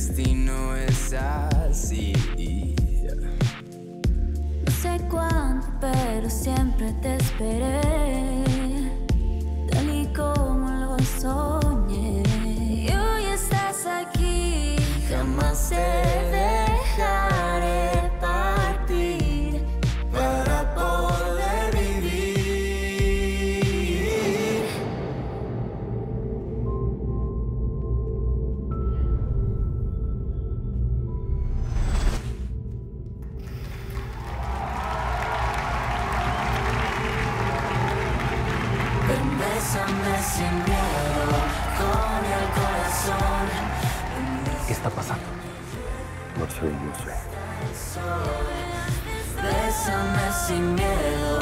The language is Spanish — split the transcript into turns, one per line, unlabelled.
destino es así.
No sé cuándo, pero siempre te esperé. Tal y como lo soñé.
¿Qué está pasando?
No sé, no sé.
Bésame sin miedo,